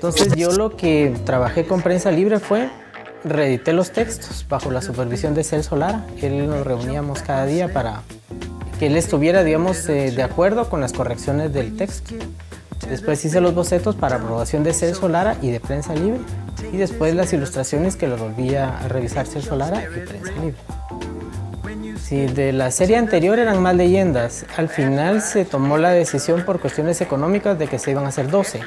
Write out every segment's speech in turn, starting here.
Entonces yo lo que trabajé con Prensa Libre fue reedité los textos bajo la supervisión de Celso Lara. Él nos reuníamos cada día para que él estuviera, digamos, eh, de acuerdo con las correcciones del texto. Después hice los bocetos para aprobación de Celso Lara y de Prensa Libre. Y después las ilustraciones que lo volvía a revisar Celso Lara y Prensa Libre. Sí, de la serie anterior eran más leyendas. Al final se tomó la decisión por cuestiones económicas de que se iban a hacer 12.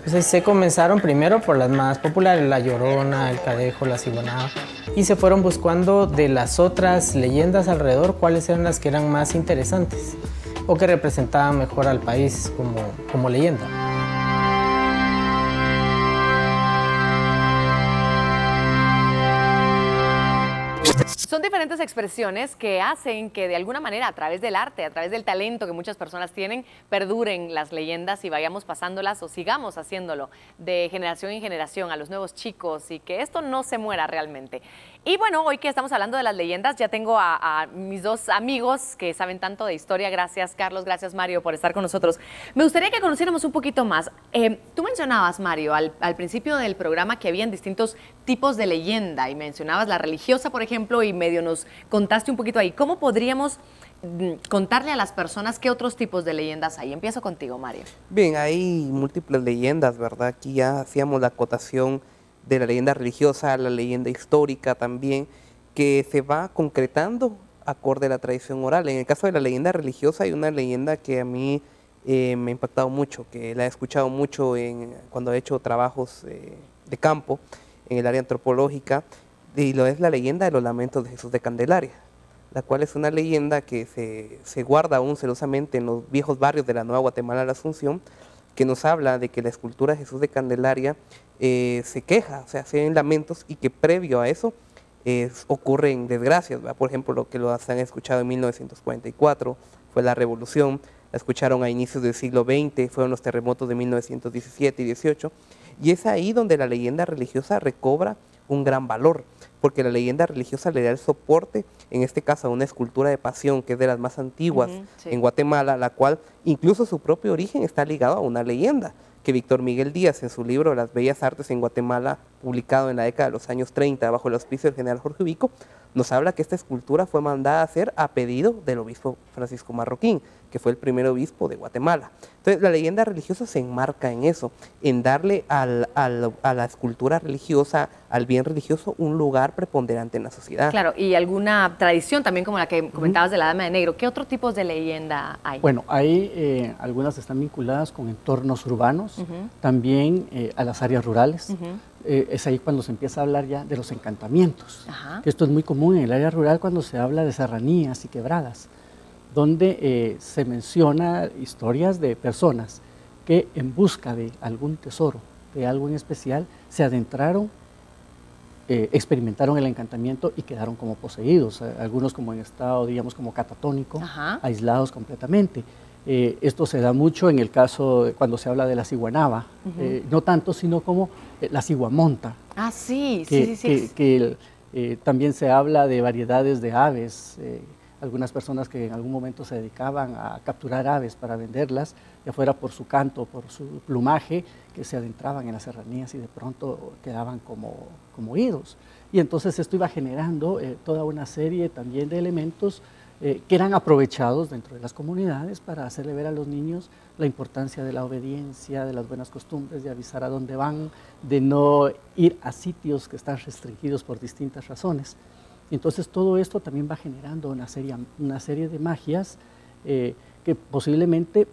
Entonces se comenzaron primero por las más populares, La Llorona, El Cadejo, La Cibonada, y se fueron buscando de las otras leyendas alrededor cuáles eran las que eran más interesantes o que representaban mejor al país como, como leyenda. Son diferentes expresiones que hacen que de alguna manera a través del arte, a través del talento que muchas personas tienen, perduren las leyendas y vayamos pasándolas o sigamos haciéndolo de generación en generación a los nuevos chicos y que esto no se muera realmente. Y bueno, hoy que estamos hablando de las leyendas, ya tengo a, mis dos amigos que saben tanto de historia. Gracias, Carlos. Gracias, Mario, por estar con nosotros. Me gustaría que conociéramos un poquito más. Eh, tú mencionabas, Mario, al, principio del programa que habían distintos tipos de leyenda y mencionabas la religiosa, por ejemplo, y medio nos contaste un poquito ahí. ¿Cómo podríamos mm, contarle a las personas qué otros tipos de leyendas hay? Empiezo contigo, Mario. Bien, hay múltiples leyendas, ¿verdad? Aquí ya hacíamos la acotación de la leyenda religiosa a la leyenda histórica también, que se va concretando acorde a la tradición oral. En el caso de la leyenda religiosa hay una leyenda que a mí eh, me ha impactado mucho, que la he escuchado mucho en, cuando he hecho trabajos eh, de campo en el área antropológica, y lo es la leyenda de los lamentos de Jesús de Candelaria, la cual es una leyenda que se, se guarda aún celosamente en los viejos barrios de la Nueva Guatemala la Asunción, que nos habla de que la escultura de Jesús de Candelaria eh, se queja, o sea, se hacen lamentos y que previo a eso ocurren desgracias. Por ejemplo, lo que lo han escuchado en 1944 fue la revolución, la escucharon a inicios del siglo XX, fueron los terremotos de 1917 y 18, y es ahí donde la leyenda religiosa recobra un gran valor, porque la leyenda religiosa le da el soporte, en este caso a una escultura de pasión que es de las más antiguas en Guatemala, la cual incluso su propio origen está ligado a una leyenda que Víctor Miguel Díaz en su libro Las Bellas Artes en Guatemala, publicado en la década de los años 30 bajo el auspicio del general Jorge Ubico, nos habla que esta escultura fue mandada a hacer a pedido del obispo Francisco Marroquín, que fue el primer obispo de Guatemala. Entonces la leyenda religiosa se enmarca en eso, en darle a la escultura religiosa, al bien religioso, un lugar preponderante en la sociedad. Claro, y alguna tradición también como la que comentabas de la Dama de Negro. ¿Qué otro tipo de leyenda hay? Bueno, hay eh, algunas están vinculadas con entornos urbanos, también eh, a las áreas rurales. Eh, es ahí cuando se empieza a hablar ya de los encantamientos. Esto es muy común en el área rural cuando se habla de serranías y quebradas, donde eh, se menciona historias de personas que en busca de algún tesoro, de algo en especial, se adentraron, eh, experimentaron el encantamiento y quedaron como poseídos, algunos como en estado, digamos, como catatónico, aislados completamente. Esto se da mucho en el caso cuando se habla de la ciguanaba, no tanto, sino como eh, la ciguamonta. Ah, sí, sí, sí. Que, eh, también se habla de variedades de aves. Eh, algunas personas que en algún momento se dedicaban a capturar aves para venderlas, ya fuera por su canto, por su plumaje, que se adentraban en las serranías y de pronto quedaban como, como oídos. Y entonces esto iba generando toda una serie también de elementos que eran aprovechados dentro de las comunidades para hacerle ver a los niños la importancia de la obediencia, de las buenas costumbres, de avisar a dónde van, de no ir a sitios que están restringidos por distintas razones. entonces todo esto también va generando una serie, una serie de magias eh, que posiblemente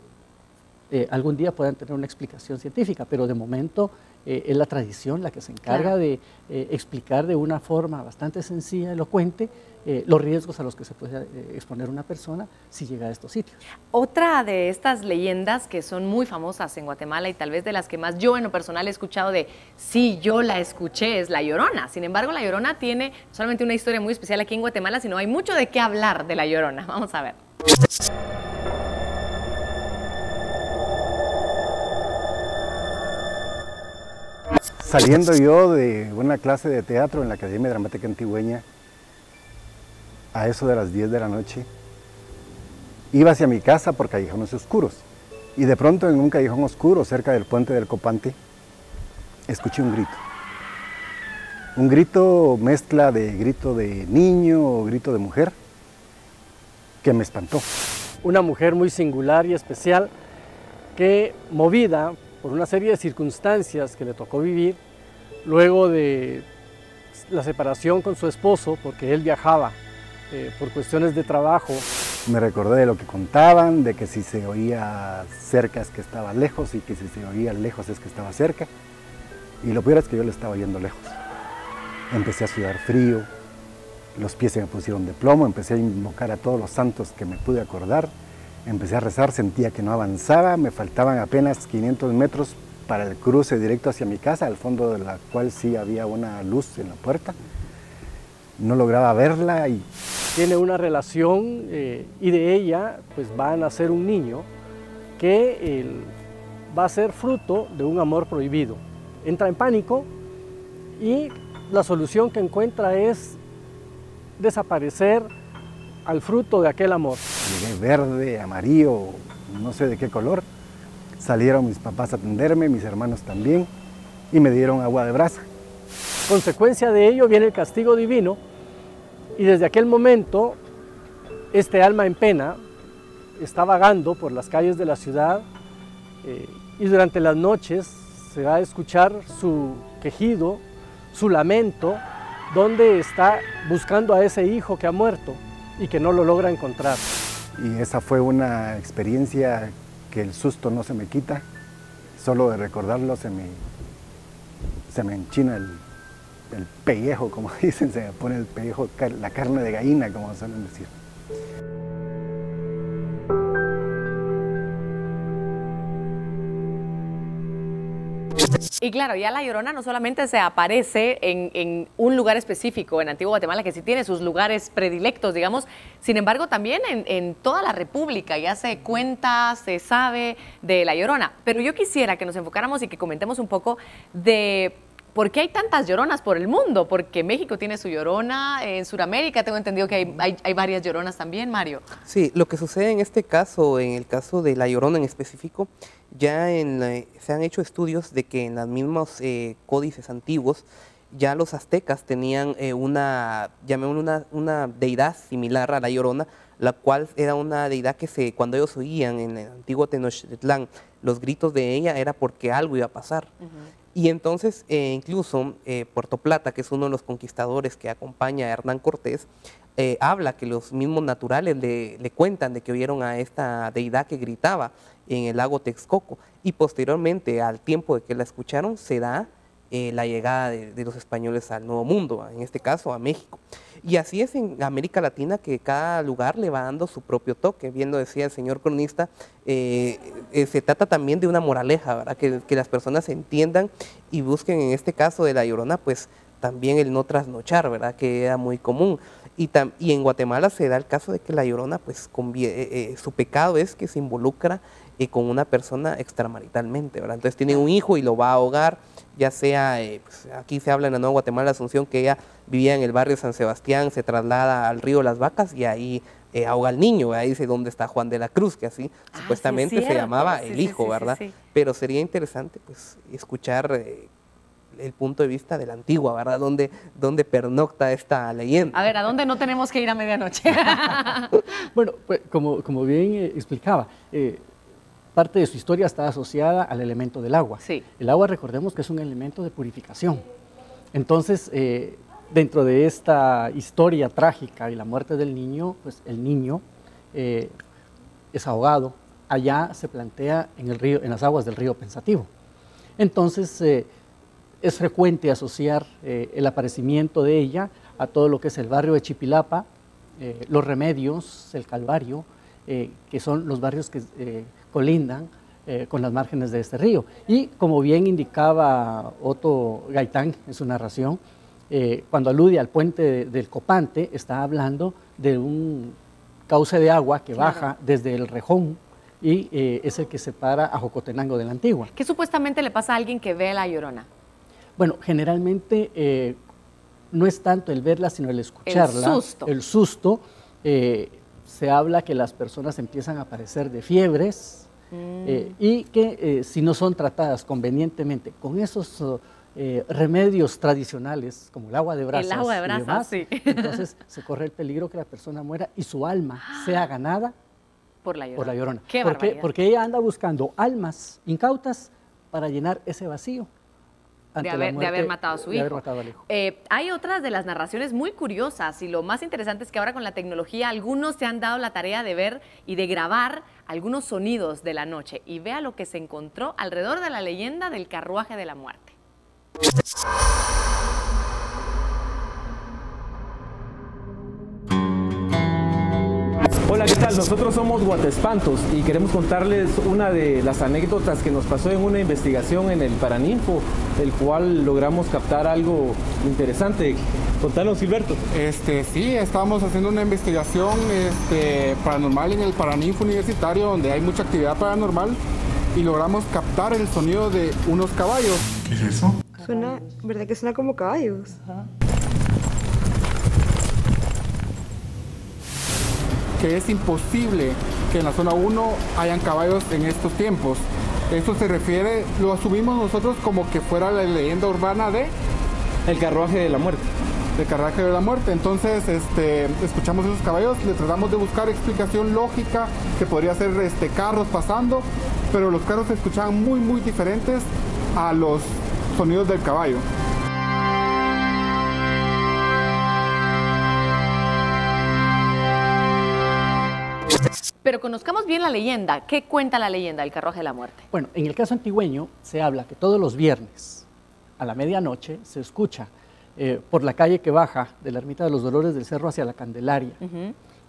eh, algún día puedan tener una explicación científica, pero de momento eh, es la tradición la que se encarga de explicar de una forma bastante sencilla, elocuente, eh, los riesgos a los que se puede eh, exponer una persona si llega a estos sitios. Otra de estas leyendas que son muy famosas en Guatemala y tal vez de las que más yo en lo personal he escuchado de sí, yo la escuché, es La Llorona. Sin embargo, La Llorona tiene solamente una historia muy especial aquí en Guatemala, sino hay mucho de qué hablar de La Llorona. Vamos a ver. Saliendo yo de una clase de teatro en la Academia Dramática Antigüeña, a eso de las 10 de la noche, iba hacia mi casa por callejones oscuros. Y de pronto en un callejón oscuro, cerca del puente del Copante, escuché un grito. Un grito mezcla de grito de niño o grito de mujer que me espantó. Una mujer muy singular y especial que movida por una serie de circunstancias que le tocó vivir, luego de la separación con su esposo, porque él viajaba eh, por cuestiones de trabajo. Me recordé de lo que contaban, de que si se oía cerca es que estaba lejos y que si se oía lejos es que estaba cerca. Y lo peor es que yo le estaba yendo lejos. Empecé a sudar frío, los pies se me pusieron de plomo, empecé a invocar a todos los santos que me pude acordar, empecé a rezar, sentía que no avanzaba, me faltaban apenas 500 metros para el cruce directo hacia mi casa, al fondo de la cual sí había una luz en la puerta. No lograba verla y... Tiene una relación eh, y de ella pues va a nacer un niño que va a ser fruto de un amor prohibido. Entra en pánico y la solución que encuentra es desaparecer al fruto de aquel amor. Llegué verde, amarillo, no sé de qué color. Salieron mis papás a atenderme, mis hermanos también, y me dieron agua de brasa. Consecuencia de ello viene el castigo divino, y desde aquel momento este alma en pena está vagando por las calles de la ciudad eh, y durante las noches se va a escuchar su quejido, su lamento, donde está buscando a ese hijo que ha muerto y que no lo logra encontrar. Y esa fue una experiencia que el susto no se me quita, solo de recordarlo se me, se me enchina el, el pellejo, como dicen, se pone el pellejo, la carne de gallina, como suelen decir. Y claro, ya la Llorona no solamente se aparece en, un lugar específico en Antigua Guatemala, que sí tiene sus lugares predilectos, digamos, sin embargo también en, en, toda la República ya se cuenta, se sabe de la Llorona. Pero yo quisiera que nos enfocáramos y que comentemos un poco de ¿Por qué hay tantas lloronas por el mundo? Porque México tiene su llorona, en Sudamérica tengo entendido que hay, hay, varias lloronas también, Mario. Sí, lo que sucede en este caso, en el caso de la llorona en específico, ya en se han hecho estudios de que en los mismos eh, códices antiguos, ya los aztecas tenían eh, una, una, una deidad similar a la llorona, la cual era una deidad que se, cuando ellos oían en el antiguo Tenochtitlán los gritos de ella era porque algo iba a pasar. Y entonces, eh, incluso eh, Puerto Plata, que es uno de los conquistadores que acompaña a Hernán Cortés, eh, habla que los mismos naturales le, cuentan de que oyeron a esta deidad que gritaba en el lago Texcoco. Y posteriormente, al tiempo de que la escucharon, se da la llegada de, los españoles al Nuevo Mundo, en este caso a México. Y así es en América Latina que cada lugar le va dando su propio toque. Bien lo decía el señor cronista, eh, eh, se trata también de una moraleja, ¿verdad? Que, las personas entiendan y busquen en este caso de la llorona, pues también el no trasnochar, ¿verdad? Que era muy común. Y, y en Guatemala se da el caso de que la llorona, pues eh, su pecado es que se involucra con una persona extramaritalmente, ¿verdad? Entonces tiene un hijo y lo va a ahogar ya sea, eh, pues, aquí se habla en la Nueva Guatemala, Asunción, que ella vivía en el barrio San Sebastián, se traslada al río Las Vacas y ahí eh, ahoga al niño, ahí dice dónde está Juan de la Cruz, que así ah, supuestamente se llamaba el hijo, ¿verdad? Pero sería interesante pues escuchar eh, el punto de vista de la antigua, ¿verdad? ¿Dónde, dónde pernocta esta leyenda? A ver, ¿a dónde no tenemos que ir a medianoche? bueno, pues como, como bien explicaba, parte de su historia está asociada al elemento del agua. Sí. El agua, recordemos que es un elemento de purificación. Entonces, eh, dentro de esta historia trágica y la muerte del niño, pues el niño eh, es ahogado. Allá se plantea en, el río, en las aguas del río Pensativo. Entonces, eh, es frecuente asociar el aparecimiento de ella a todo lo que es el barrio de Chipilapa, los remedios, el Calvario, que son los barrios que colindan eh, con las márgenes de este río. Y como bien indicaba Otto Gaitán en su narración, eh, cuando alude al puente del Copante, está hablando de un cauce de agua que baja desde el Rejón y eh, es el que separa a Jocotenango de la Antigua. ¿Qué supuestamente le pasa a alguien que ve la llorona? Bueno, generalmente no es tanto el verla, sino el escucharla. El susto. El susto. se habla que las personas empiezan a aparecer de fiebres, eh, y que eh, si no son tratadas convenientemente con esos eh, remedios tradicionales, como el agua de brasas. El agua de y brasas, demás, sí. Entonces se corre el peligro que la persona muera y su alma sea ganada Por la llorona. por la llorona. Qué ¿Por barbaridad. Porque ella anda buscando almas incautas para llenar ese vacío. De haber, de muerte- haber matado a su de hijo. haber matado al hijo. Eh, hay otras de las narraciones muy curiosas y lo más interesante es que ahora con la tecnología algunos se han dado la tarea de ver y de grabar algunos sonidos de la noche y vea lo que se encontró alrededor de la leyenda del carruaje de la muerte. Hola, ¿qué tal? Nosotros somos Guatespantos y queremos contarles una de las anécdotas que nos pasó en una investigación en el Paraninfo, el cual logramos captar algo interesante. Contanos, Gilberto. Este, sí, estábamos haciendo una investigación este, paranormal en el Paraninfo Universitario, donde hay mucha actividad paranormal, y logramos captar el sonido de unos caballos. ¿Qué es eso? Suena, ¿verdad que suena como caballos? Que es imposible que en la zona 1 hayan caballos en estos tiempos. Esto se refiere, lo asumimos nosotros como que fuera la leyenda urbana de El carruaje de la muerte. de Carraje de la Muerte. Entonces, este, escuchamos esos caballos, le tratamos de buscar explicación lógica, que podría ser este, carros pasando, pero los carros se escuchaban muy, muy diferentes a los sonidos del caballo. Pero conozcamos bien la leyenda. ¿Qué cuenta la leyenda del carruaje de la muerte? Bueno, en el caso antigueño se habla que todos los viernes a la medianoche se escucha eh, por la calle que baja de la Ermita de los Dolores del Cerro hacia la Candelaria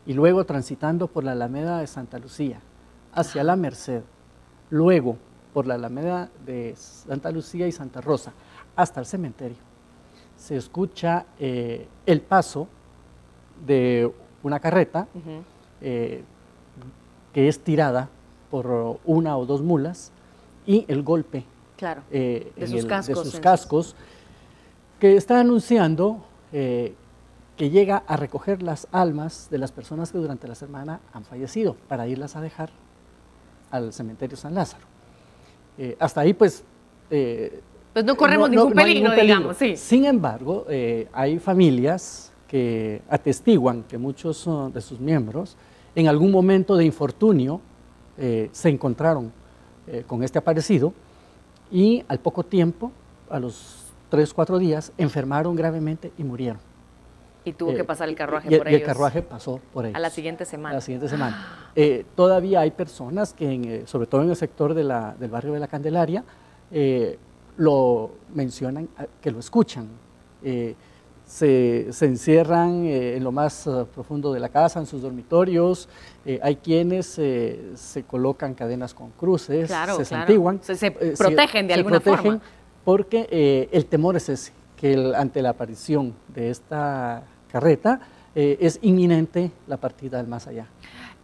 y luego transitando por la Alameda de Santa Lucía hacia la Merced, luego por la Alameda de Santa Lucía y Santa Rosa hasta el cementerio. Se escucha eh, el paso de una carreta eh, que es tirada por una o dos mulas y el golpe Claro. eh, De sus el- cascos, de sus cascos, que está anunciando eh, que llega a recoger las almas de las personas que durante la semana han fallecido para irlas a dejar al cementerio San Lázaro. Eh, hasta ahí, pues... Pues no corremos ningún hay peligro, ningún digamos, sí. Sin embargo, hay familias que atestiguan que muchos de sus miembros en algún momento de infortunio eh, se encontraron eh, con este aparecido y al poco tiempo, a los tres, cuatro días, enfermaron gravemente y murieron. Y tuvo Eh, que pasar el carruaje y, por y el carruaje pasó por ellos. A la siguiente A semana. la siguiente semana. Eh, todavía hay personas que, en, eh, sobre todo en el sector de la- del barrio de la Candelaria, eh, lo mencionan, que lo escuchan. Eh, se, se encierran eh, en lo más ah, profundo de la casa, en sus dormitorios. Eh, hay quienes eh, se colocan cadenas con cruces, Claro, se claro. santiguan. Se- se eh, protegen de alguna forma. Porque eh, el temor es ese, que el- ante la aparición de esta carreta eh, es inminente la partida al más allá.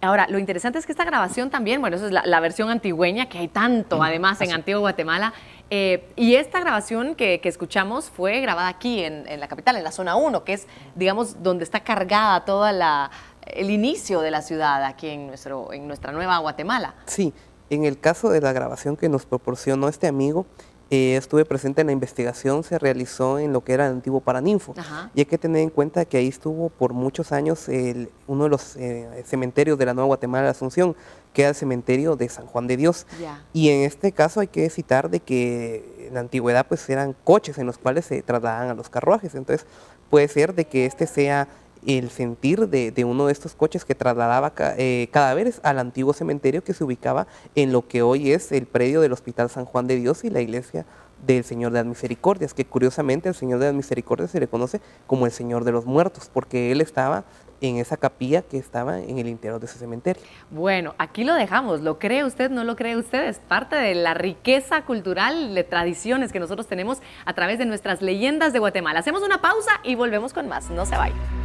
Ahora, lo interesante es que esta grabación también, bueno, eso es la, la versión antigüeña, que hay tanto además en Antigua Guatemala, eh, y esta grabación que, que escuchamos fue grabada aquí en, en la capital, en la zona 1, que es, digamos, donde está cargada toda la el inicio de la ciudad aquí en, nuestro, en nuestra nueva Guatemala. Sí, en el caso de la grabación que nos proporcionó este amigo, estuve presente en la investigación, se realizó en lo que era el antiguo Paraninfo. Ajá. Y hay que tener en cuenta que ahí estuvo por muchos años el- uno de los eh, cementerios de la Nueva Guatemala de Asunción, que era el cementerio de San Juan de Dios. Y en este caso hay que citar de que en la antigüedad pues eran coches en los cuales se trasladaban a los carruajes. Entonces puede ser de que este sea el sentir de, uno de estos coches que trasladaba eh, cadáveres al antiguo cementerio que se ubicaba en lo que hoy es el predio del Hospital San Juan de Dios y la iglesia del Señor de las Misericordias, que curiosamente el Señor de las Misericordias se le conoce como el Señor de los Muertos, porque él estaba en esa capilla que estaba en el interior de ese cementerio. Bueno, aquí lo dejamos. ¿Lo cree usted? ¿No lo cree usted? Es parte de la riqueza cultural, de tradiciones que nosotros tenemos a través de nuestras leyendas de Guatemala. Hacemos una pausa y volvemos con más. No se vayan.